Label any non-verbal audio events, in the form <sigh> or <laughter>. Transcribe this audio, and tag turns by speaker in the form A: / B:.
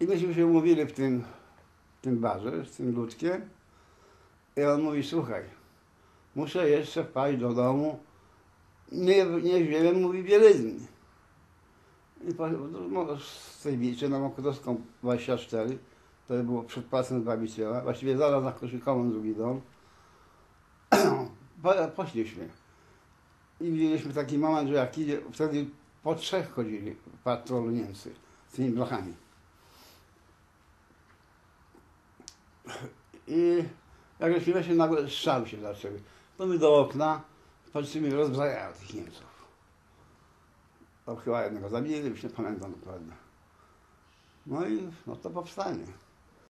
A: I myśmy się umówili w tym, w tym barze z tym ludkiem. I on mówi, słuchaj, muszę jeszcze wpaść do domu. Nie, nie wiele mówi bielizny. I po, no, z tej bicie na Mokotowską 24, to było przed pasem Babiciela, właściwie zaraz na Koszykową drugi dom. <clears throat> Po- Poszliśmy. I widzieliśmy taki moment, że jak idzie, wtedy po trzech chodzili w Niemcy z tymi blachami. I jak żeśmy się nagle strzały się zaczęły. To my do okna, patrzymy, rozbrajają tych Niemców. To chyba jednego zabili, już nie pamiętam dokładnie. No i no to powstanie.